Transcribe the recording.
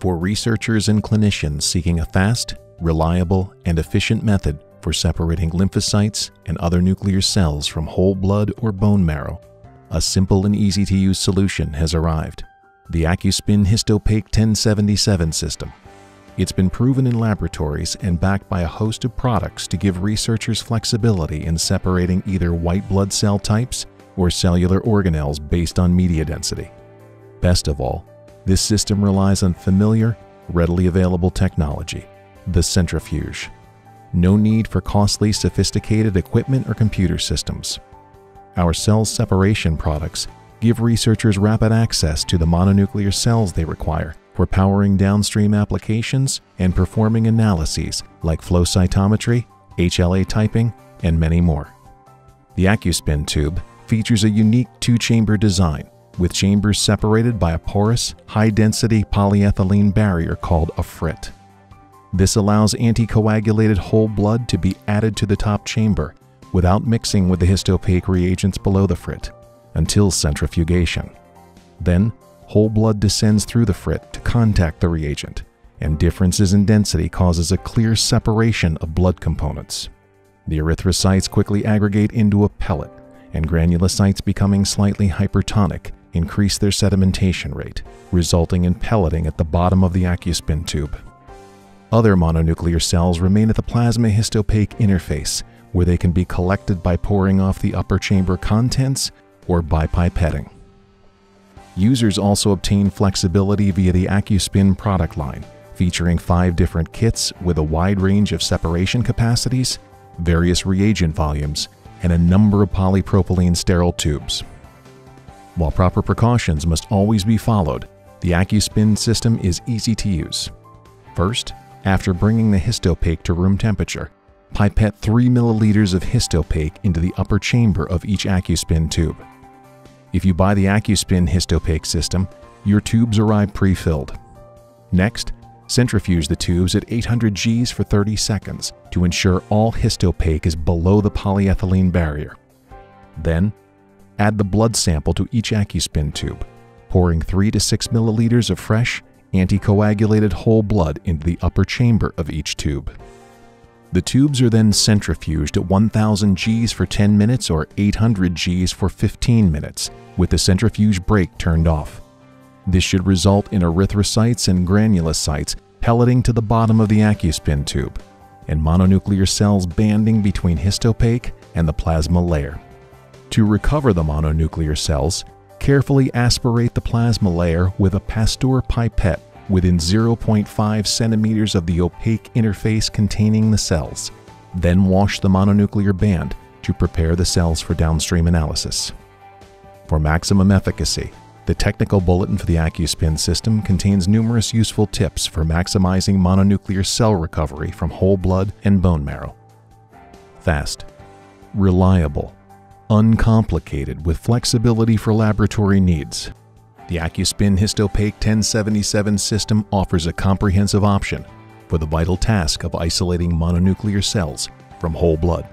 for researchers and clinicians seeking a fast, reliable, and efficient method for separating lymphocytes and other nuclear cells from whole blood or bone marrow, a simple and easy to use solution has arrived the Accuspin Histopaque 1077 system. It's been proven in laboratories and backed by a host of products to give researchers flexibility in separating either white blood cell types or cellular organelles based on media density. Best of all, this system relies on familiar, readily available technology, the centrifuge. No need for costly, sophisticated equipment or computer systems. Our cell separation products give researchers rapid access to the mononuclear cells they require for powering downstream applications and performing analyses like flow cytometry, HLA typing, and many more. The Accuspin tube features a unique two-chamber design with chambers separated by a porous, high-density polyethylene barrier called a frit. This allows anticoagulated whole blood to be added to the top chamber without mixing with the histopaque reagents below the frit until centrifugation. Then, whole blood descends through the frit to contact the reagent, and differences in density causes a clear separation of blood components. The erythrocytes quickly aggregate into a pellet, and granulocytes becoming slightly hypertonic increase their sedimentation rate, resulting in pelleting at the bottom of the Accuspin tube. Other mononuclear cells remain at the plasma histopaque interface, where they can be collected by pouring off the upper chamber contents or by pipetting. Users also obtain flexibility via the Accuspin product line, featuring five different kits with a wide range of separation capacities, various reagent volumes, and a number of polypropylene sterile tubes. While proper precautions must always be followed, the Accuspin system is easy to use. First, after bringing the histopaque to room temperature, pipette 3 milliliters of histopaque into the upper chamber of each Accuspin tube. If you buy the Accuspin histopaque system, your tubes arrive pre-filled. Next, centrifuge the tubes at 800 Gs for 30 seconds to ensure all histopaque is below the polyethylene barrier. Then, add the blood sample to each Accuspin tube, pouring 3 to 6 milliliters of fresh, anticoagulated whole blood into the upper chamber of each tube. The tubes are then centrifuged at 1000 Gs for 10 minutes or 800 Gs for 15 minutes, with the centrifuge brake turned off. This should result in erythrocytes and granulocytes pelleting to the bottom of the Accuspin tube, and mononuclear cells banding between histopaque and the plasma layer. To recover the mononuclear cells, carefully aspirate the plasma layer with a Pasteur pipette within 0.5 centimeters of the opaque interface containing the cells. Then wash the mononuclear band to prepare the cells for downstream analysis. For maximum efficacy, the technical bulletin for the Accuspin system contains numerous useful tips for maximizing mononuclear cell recovery from whole blood and bone marrow. Fast, reliable, uncomplicated with flexibility for laboratory needs, the Accuspin Histopaque 1077 system offers a comprehensive option for the vital task of isolating mononuclear cells from whole blood.